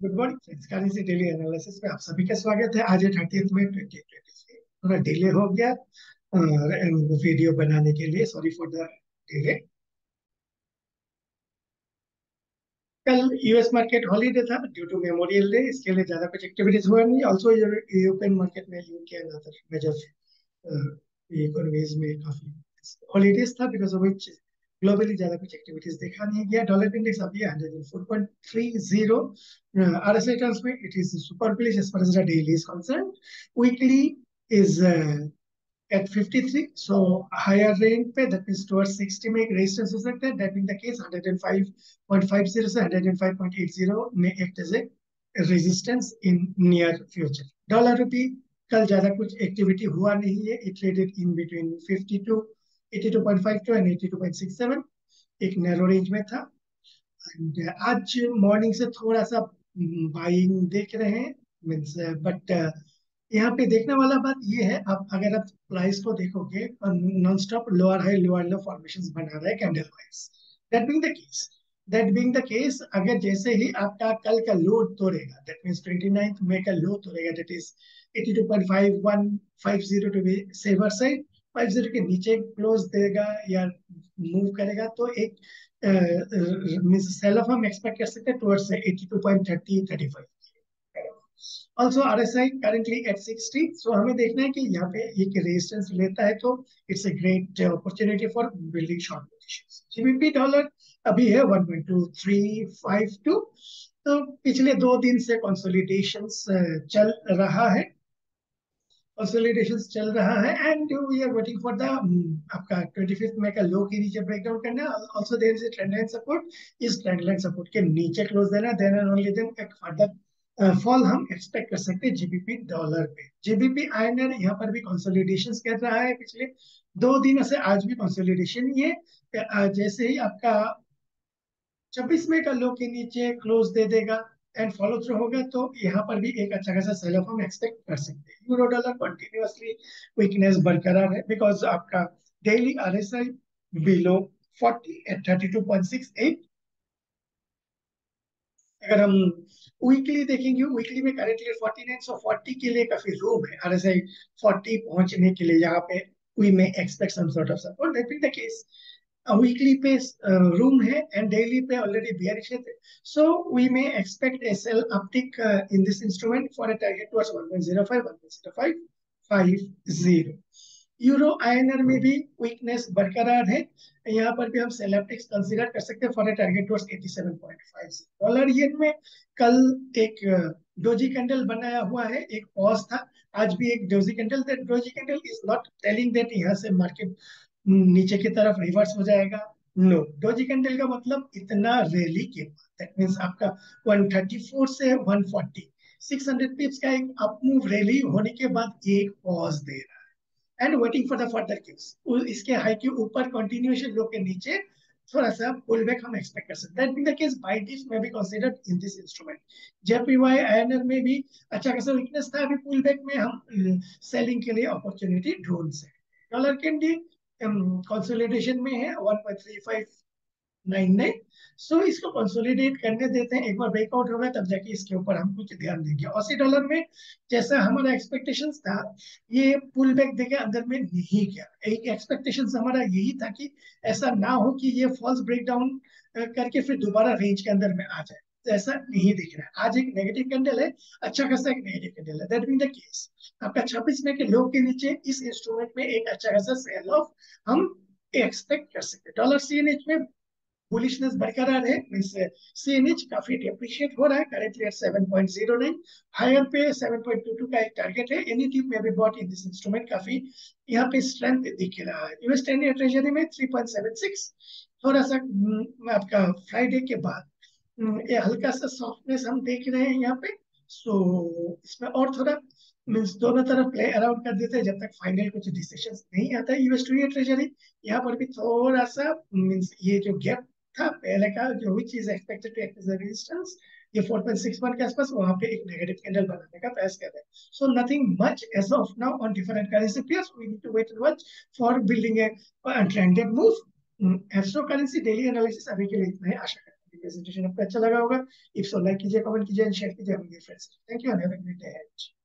Good morning currency daily analysis में आप सभी का स्वागत है। आज है में थोड़ा डिले हो गया वीडियो बनाने के लिए। सॉरी फॉर द डिले कल यूएस मार्केट हॉलीडे था ड्यू टू मेमोरियल डे इसके लिए ज़्यादा कुछ एक्टिविटीज़ हुआ नहीं। ऑल्सो यूरोपियन मार्केट में UK and other major economies में काफ़ी हॉलीडेज था बिकॉज़ ऑफ़ व्हिच ग्लोबली ज़्यादा कुछ एक्टिविटीज़ देखा नहीं गया डॉलर इंडेक्स अभी hundred four point three zero R S I terms में it is super bullish as far as daily is concern weekly is at 53 so higher range पे that means towards 60 में एक resistance हो सकता है that being the case 105.50 से 105.80 में act as a resistance in near future dollar rupee कल ज़्यादा कुछ एक्टिविटी हुआ नहीं है it traded in between 52 82.52 and 82.67 एक नैरो रेंज में था। एंड uh, आज मॉर्निंग से थोड़ा सा बाइंग mm, देख रहे हैं मींस बट uh, uh, यहाँ पे देखने वाला बात ये है आप अगर आप प्राइस को देखोगे non stop lower high lower low formation बना रहा candle wise that being the case that being the case अगर जैसे ही आपका कल का लो तोड़ेगा दैट मींस 29th मई का लो तोड़ेगा that is 82.5150 to be safer side five zero के नीचे क्लोज देगा या मूव करेगा तो एक सेल ऑफ़ हम एक्सपेक्ट कर सकते हैं towards 82.30 35 also RSI currently at 60 so हमें देखना है कि यहाँ पे एक रेजिस्टेंस लेता है तो it's a great opportunity for building short positions GBP dollar अभी है 1.2352 तो पिछले दो दिन से कंसोलिडेशंस चल रहा है। कंसोलिडेशन चल रहा है and we are waiting for the आपका 25th में का लो के नीचे ब्रेक डाउन करना also there is a trend line support इस ट्रेंड लाइन सपोर्ट के नीचे क्लोज देना। देन एंड ओनली देन एक फर्दर फॉल हम एक्सपेक्ट कर सकते हैं जीबीपी डॉलर पे। जीबीपी आईएनआर यहाँ पर भी कंसोलिडेशन कर रहा है पिछले दो दिनों से। आज भी कंसोलिडेशन ही है। जैसे ही आपका 26 में का लो के नीचे क्लोज दे देगा। एंड फॉलो थ्रू होगा तो यहाँ पर भी एक अच्छा खासा सेल ऑफ़ हम एक्सपेक्ट कर सकते हैं। यूरो डॉलर कंटिन्यूअसली वीकनेस बरकरार है बिकॉज़ आपका डेली आरएसआई बिलो 40 एट 32.68 अगर हम वीकली देखेंगे वीकली में करेंटली 49 सो 40 के लिए काफ़ी रूम है आरएसआई 40 पहुँचने के लिए। यहाँ पे we may expect some sort of support that being the case weekly पे रूम है एंड डेली पे ऑलरेडी बियरिश है so we may expect a sell uptick in this instrument for a target towards 1.05 1.05 50 euro INR में भी weakness बरकरार है यहाँ पर भी हम सेलेप्टिक्स कंसीडर कर सकते हैं for a target towards 87.5 dollar yen में कल एक डोजी कैंडल बनाया हुआ है एक पॉज था आज भी एक doji candle that doji candle is not telling that यहाँ से मार्केट नीचे की तरफ़ रिवर्स हो जाएगा। नो डोजी कैंडल का मतलब इतना रैली के बाद दैट मींस आपका 134 से 140 600 पिप्स का एक अप मूव रैली होने के बाद एक पॉज दे रहा है। And waiting for the further kicks इसके हाई के ऊपर कंटिन्यूएशन लो के नीचे थोड़ा सा पुल बैक हम एक्सपेक्ट कर सकते हैं। That the case by this may be considered in this instrument JPY INR में भी अच्छा खासा वीकनेस था। अभी पुल बैक में हम सेलिंग के लिए अपॉर्चुनिटी ढूंढ सकते डॉलर कैंडी कंसोलिडेशन में है 1.3599 सो इसको कंसोलिडेट करने देते हैं, एक बार ब्रेकआउट होगा तब जाके इसके ऊपर हम कुछ ध्यान देंगे। ऑसी डॉलर में, जैसा हमारा एक्सपेक्टेशन था, ये पुल बैक देके अंदर में नहीं गया एक एक्सपेक्टेशन हमारा यही था कि ऐसा ना हो कि ये फॉल्स ब्रेकडाउन करके फिर दोबारा रेंज के अंदर में आ जाए। ऐसा नहीं दिख रहा आज एक नेगेटिव कैंडल है अच्छा खासा एक नेगेटिव कैंडल है। दैट मीन द केस आपका 26 में के लो के नीचे इस इंस्ट्रूमेंट में एक अच्छा खासा सेल ऑफ़ हम एक्सपेक्ट कर सकते हैं। डॉलर सीएनएच में बुलिशनेस बरकरार है मींस सीएनएच काफ़ी डिप्रिशिएट हो रहा है। करेंटली एट 7.09 हायर पे 7.22 का एक टारगेट है। एनी टीम में भी बॉट इन दिस इंस्ट्रूमेंट काफ़ी यहाँ पे स्ट्रेंथ दिख रहा है। यूएस 10 ईयर ट्रेजरी में 3.76 थोड़ा सा हम्म, आपका फ्राइडे के बाद ये हल्का सा सॉफ्टनेस हम देख रहे हैं यहाँ पे। सो so, इसमें और थोड़ा मीन्स दोनों तरफ़ प्ले अराउंड कर देते हैं जब तक फाइनल कुछ डिसीज़न नहीं आता टू ट्रेजरी यहाँ पर भी थोड़ा सा मीन्स ये जो गैप था पहले का जो भी चीज़ एक्सपेक्टेड टू एक्ट रेजिस्टेंस ये 4.61 के आसपास वहाँ पे एक नेगेटिव कैंडल बनाने का प्रयास कर रहे हैं। So nothing much as of now on different currency pairs we need to wait and watch for building a trended move astro currency daily analysis अभी के लिए इतना ही। आशा करते हैं। प्रेजेंटेशन आपको अच्छा लगा होगा इफ़ सो लाइक कीजिए कमेंट कीजिए एंड शेयर कीजिए अपने friends thank you and have a great day